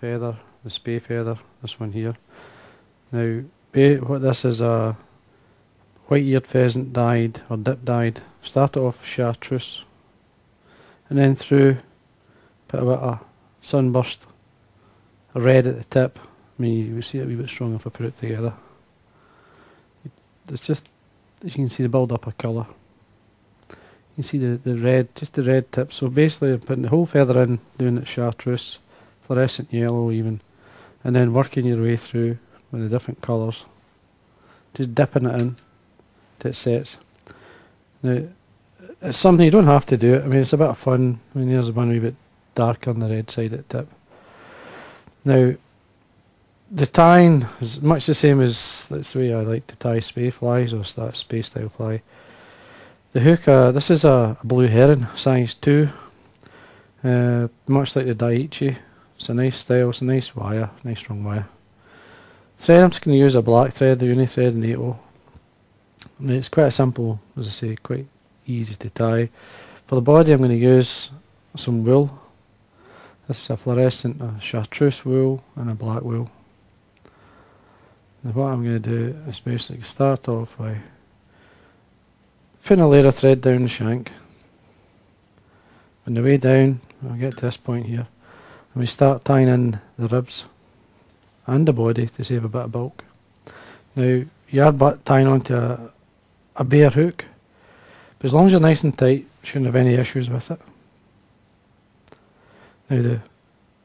feather, the spey feather, this one here. Now, what this is a white-eared pheasant dyed or dip dyed. Started off chartreuse and then through put a bit of sunburst, a red at the tip. I mean, you see it a wee bit stronger if I put it together. It's just, as you can see the build up of colour. You can see the, the red, just the red tip. So basically I'm putting the whole feather in, doing it chartreuse, fluorescent yellow even, and then working your way through with the different colours. Just dipping it in till it sets. Now, it's something you don't have to do it. I mean, it's a bit of fun. I mean, there's one wee bit darker on the red side at the tip. Now, the tying is much the same as that's the way I like to tie spey flies or that spey style fly. The hook, uh, this is a, a, blue heron, size 2, uh, much like the Daiichi. It's a nice style, it's a nice wire, nice strong wire. Thread, I'm just going to use a black thread, the uni thread in 8 and it's quite simple, as I say, quite easy to tie. For the body I'm going to use some wool. This is a fluorescent a chartreuse wool and a black wool. What I'm going to do is basically start off by putting a layer of thread down the shank. On the way down, I'll get to this point here, we start tying in the ribs and the body to save a bit of bulk. Now, you are tying onto a, a bare hook, but as long as you're nice and tight, you shouldn't have any issues with it. Now the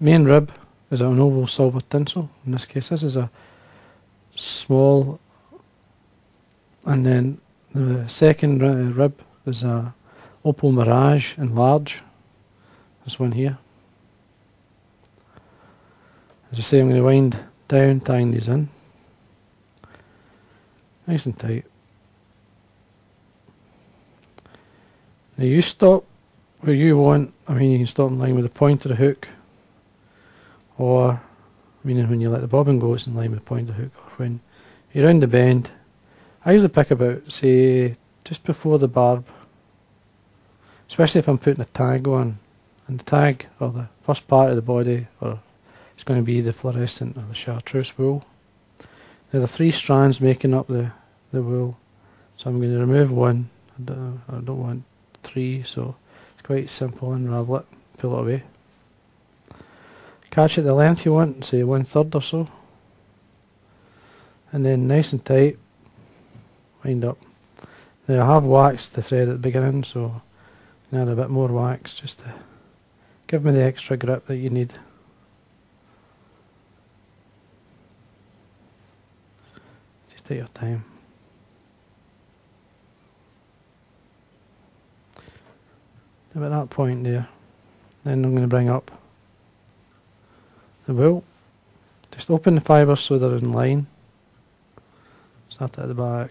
main rib is an oval silver tinsel. In this case, this is a small, and then the second rib is a opal mirage in large. This one here. As I say, I'm going to wind down, tying these in. Nice and tight. Now you stop where you want, I mean you can stop in line with the point of the hook or meaning when you let the bobbin go it's in line with the point of the hook or when you're round the bend I usually pick about say just before the barb especially if I'm putting a tag on and the tag or the first part of the body or it's going to be the fluorescent or the chartreuse wool. There are three strands making up the, the wool so I'm going to remove one I don't, I don't want three, so it's quite simple, unravel it, pull it away. Catch it the length you want, say one third or so. And then nice and tight, wind up. Now I have waxed the thread at the beginning, so add a bit more wax just to give me the extra grip that you need. Take your time. about that point there. Then I'm going to bring up the wool. Just open the fibres so they're in line. Start at the back.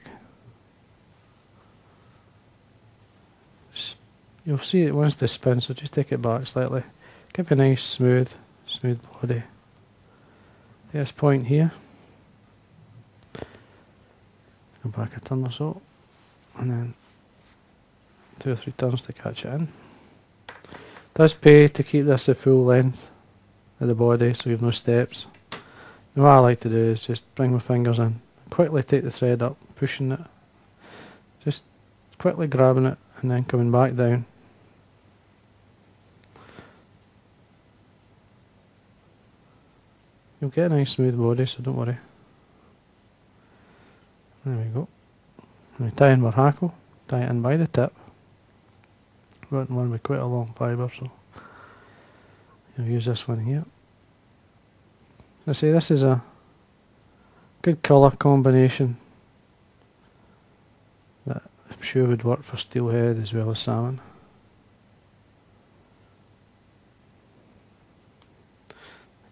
You'll see it once they spin, so just take it back slightly. Give it a nice smooth, smooth body. This point here. Go back a turn or so. And then two or three turns to catch it in. Does pay to keep this the full length of the body so you have no steps. And what I like to do is just bring my fingers in, quickly take the thread up, pushing it, just quickly grabbing it and then coming back down. You'll get a nice smooth body so don't worry. There we go. We tie in our hackle, tie it in by the tip got one with quite a long fibre so I'll use this one here. I say this is a good colour combination that I'm sure would work for steelhead as well as salmon.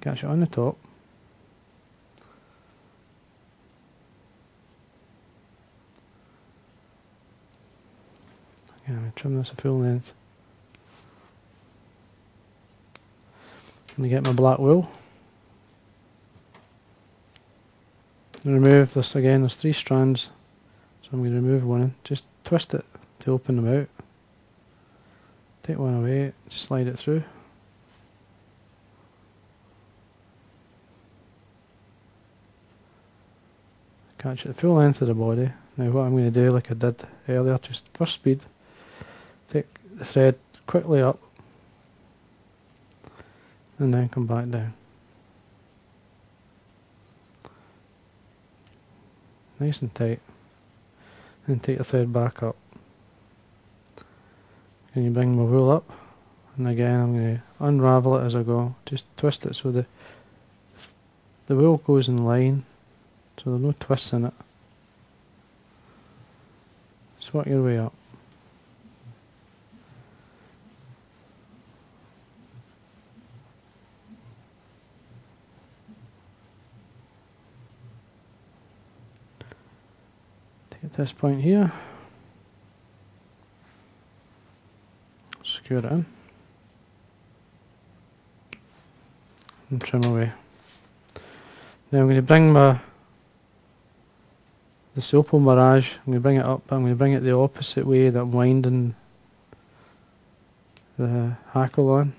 Catch it on the top. trim this a full length. I'm going to get my black wool. remove this again, there's three strands, so I'm going to remove one just twist it to open them out. Take one away, slide it through. Catch it the full length of the body. Now what I'm going to do, like I did earlier, just first speed, the thread quickly up, and then come back down. Nice and tight. And take the thread back up. And you bring my wool up, and again I'm going to unravel it as I go. Just twist it so the the wool goes in line, so there's no twists in it. Swat your way up. Take this point here. Secure it in. And trim away. Now I'm going to bring my the Opal Mirage, I'm going to bring it up, I'm going to bring it the opposite way that I'm winding the hackle on.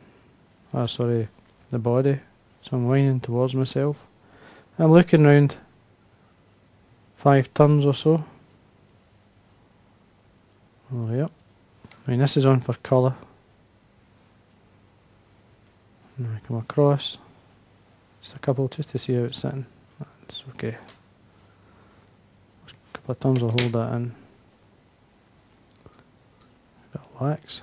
Oh sorry, the body. So I'm winding towards myself. I'm looking round five turns or so. Oh yep. I mean this is on for colour. And I come across. Just a couple just to see how it's sitting. That's okay A couple of times I'll hold that in. Bit of wax.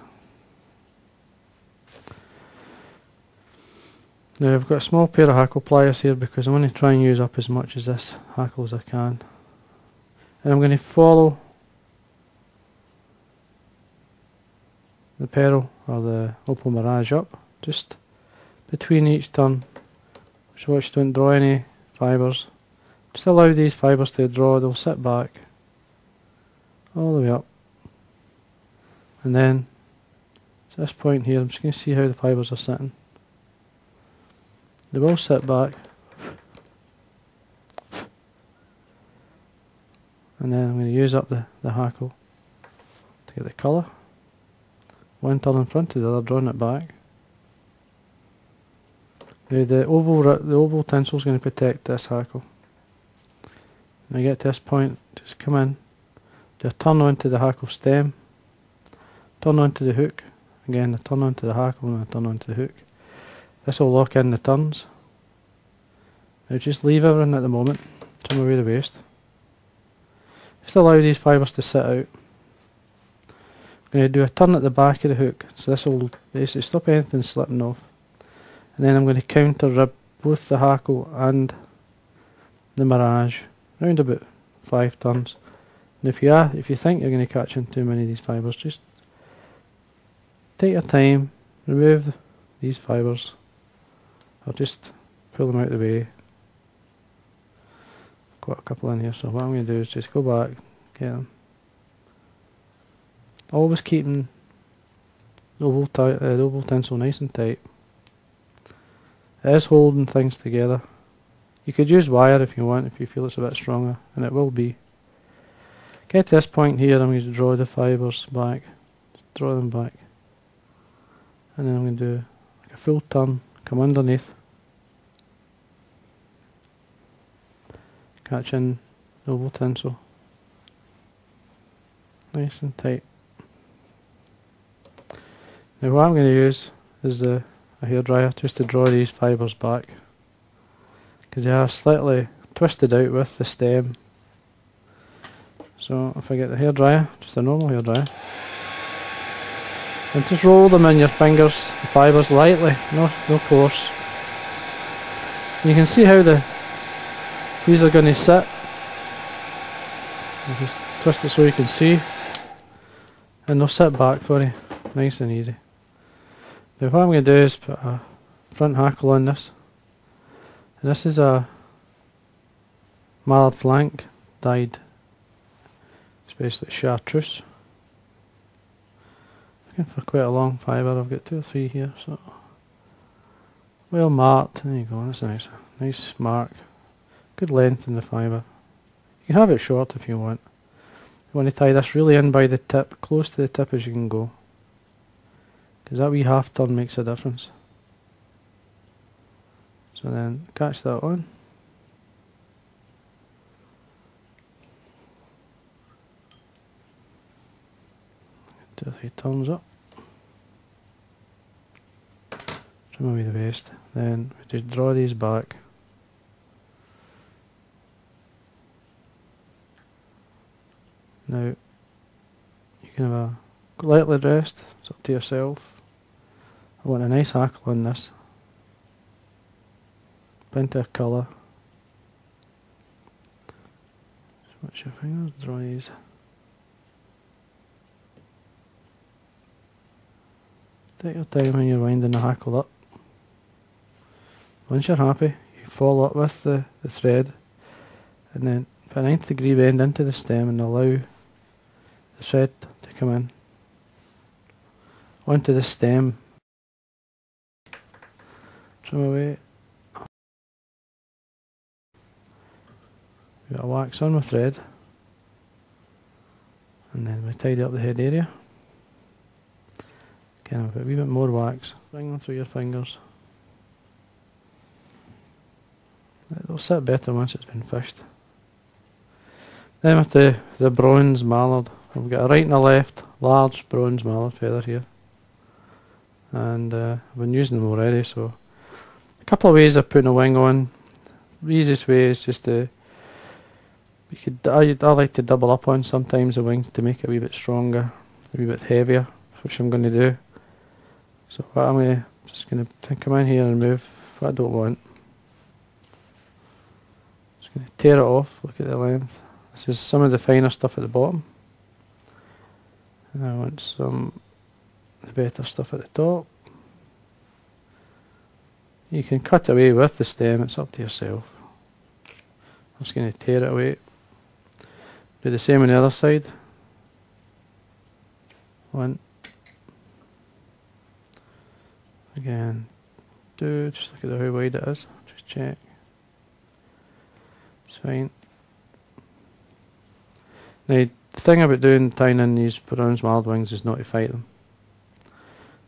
Now I've got a small pair of hackle pliers here because I'm going to try and use up as much as this hackle as I can. And I'm going to follow the or the Opal Mirage up just between each turn. Just watch don't draw any fibres just allow these fibres to draw, they'll sit back all the way up. And then, at this point here, I'm just going to see how the fibres are sitting. They will sit back. And then I'm going to use up the, the hackle to get the colour. One turn in front of the other, drawing it back. Now the oval, the oval tinsel is going to protect this hackle. When I get to this point, just come in, just turn onto the hackle stem, turn onto the hook, again a turn onto the hackle and a turn onto the hook. This will lock in the turns. Now just leave everything at the moment, turn away the waste. Just allow these fibres to sit out. I'm going to do a turn at the back of the hook, so this will basically stop anything slipping off. And then I'm going to counter rib both the hackle and the mirage round about five turns. And if you are, if you think you're going to catch in too many of these fibres, just take your time, remove these fibres, or just pull them out of the way. Got a couple in here, so what I'm going to do is just go back, get them. Always keeping the oval, uh, the oval tinsel nice and tight. It is holding things together. You could use wire if you want, if you feel it's a bit stronger, and it will be. Get to this point here, I'm going to draw the fibres back, draw them back, and then I'm going to do like a full turn, come underneath, catch in the tinsel, nice and tight. Now what I'm going to use is the a hairdryer just to draw these fibres back because they are slightly twisted out with the stem. So if I get the hairdryer, just a normal hairdryer, and just roll them in your fingers, the fibres lightly, no, no coarse. You can see how the these are going to sit. Just twist it so you can see, and they'll sit back for you, nice and easy. Now what I'm going to do is put a front hackle on this. And this is a mallard flank dyed. It's basically chartreuse. Looking for quite a long fibre. I've got two or three here, so well marked. There you go. That's nice. Nice mark. Good length in the fibre. You can have it short if you want. You want to tie this really in by the tip, close to the tip as you can go because that wee half turn makes a difference. So then catch that one. Two three turns up. Trim away the waste. Then we just draw these back. Now you can have a lightly dressed, it's up to yourself. I want a nice hackle on this. Plenty of colour. Switch your fingers, these. Take your time when you're winding the hackle up. Once you're happy, you follow up with the, the thread and then put a 90 degree bend into the stem and allow the thread to come in onto the stem. Trim away. We got a wax on my thread and then we tidy up the head area. Kind of a wee bit more wax. Bring them through your fingers. It'll sit better once it's been fished. Then with the, the bronze mallard, I've got a right and a left large bronze mallard feather here. And uh, I've been using them already, so a couple of ways of putting a wing on. The easiest way is just to you could I, I like to double up on sometimes the wings to make it a wee bit stronger, a wee bit heavier, which I'm going to do. So I'm gonna, just going to come in here and remove what I don't want. Just going to tear it off, look at the length. This is some of the finer stuff at the bottom. And I want some the better stuff at the top. You can cut away with the stem, it's up to yourself. I'm just going to tear it away. Do the same on the other side. One, Again, do just look at how wide it is. Just check. It's fine. Now, the thing about doing tying in these bronze mallard wings is not to fight them.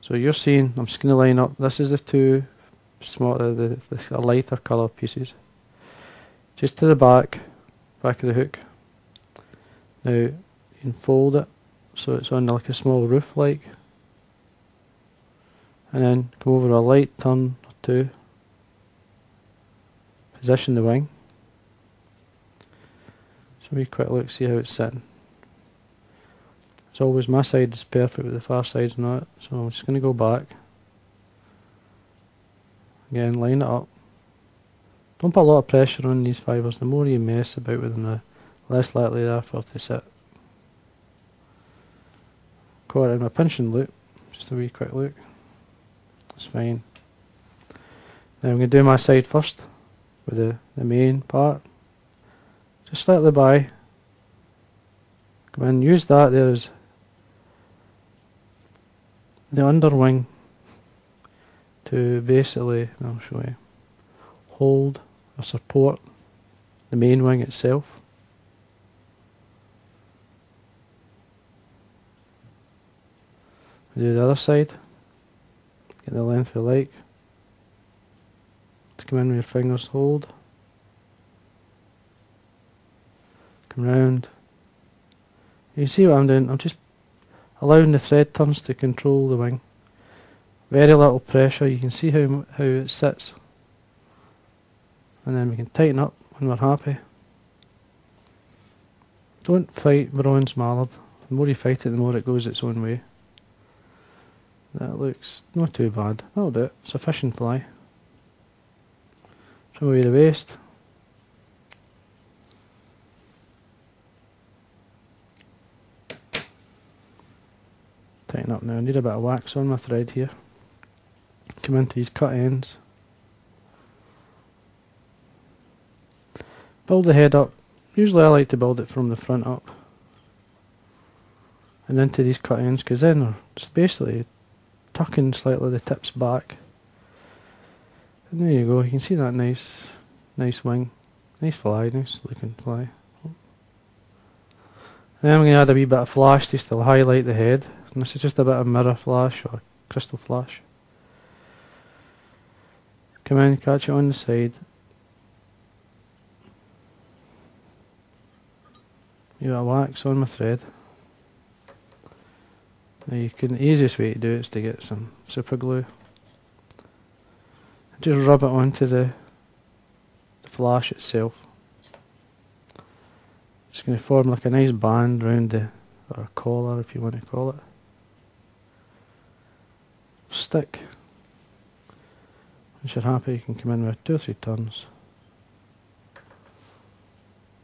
So you're seeing, I'm just going to line up, this is the two small, uh, the, the lighter colour pieces. Just to the back, back of the hook. Now, you can fold it so it's on like a small roof like. And then come over a light turn or two. Position the wing. So we quick look see how it's sitting. As always my side is perfect but the far side's not. So I'm just going to go back again line it up don't put a lot of pressure on these fibres the more you mess about with them the less likely they are for to sit caught in my pinching loop just a wee quick look that's fine. Now I'm going to do my side first with the, the main part. Just slightly by. Come in, use that there as the underwing to basically, I'll show you, hold or support the main wing itself. Do the other side. Get the length you like. Just come in with your fingers, hold. Come round. You see what I'm doing? I'm just allowing the thread turns to control the wing. Very little pressure, you can see how, how it sits. And then we can tighten up when we're happy. Don't fight bronze mallard. The more you fight it, the more it goes its own way. That looks not too bad. That'll do it. Sufficient fly. Trim away the waste. Tighten up now. I need a bit of wax on my thread here. Come into these cut ends. Build the head up. Usually I like to build it from the front up. And into these cut ends because then they're just basically tucking slightly the tips back. And there you go, you can see that nice, nice wing. Nice fly, nice looking fly. And then I'm going to add a wee bit of flash just to still highlight the head. And this is just a bit of mirror flash or crystal flash. Come in, catch it on the side. You got wax on my thread. Now you can, the easiest way to do it is to get some super glue. Just rub it onto the, the flash itself. It's going to form like a nice band around the, or collar if you want to call it. Stick. Once you're happy you can come in with two or three turns.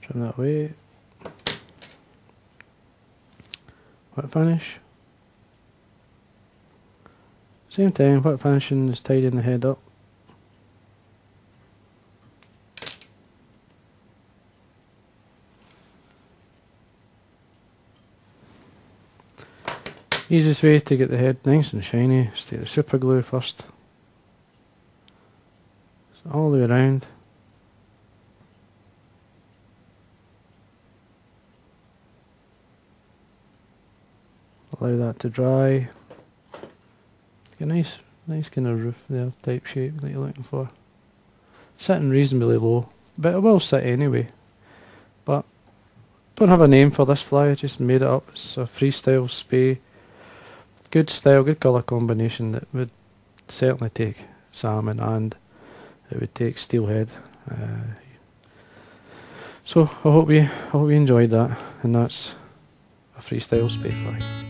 Trim that away. Wet finish. Same time, wet finishing is tidying the head up. Easiest way to get the head nice and shiny is take the super glue first. All the way around. Allow that to dry. Get a nice, nice kind of roof there, type shape that you're looking for. Sitting reasonably low, but it will sit anyway. But don't have a name for this fly, I just made it up. It's a freestyle spey. Good style, good colour combination that would certainly take salmon and it would take steelhead. Uh, so I hope you I hope you enjoyed that and that's a freestyle fly.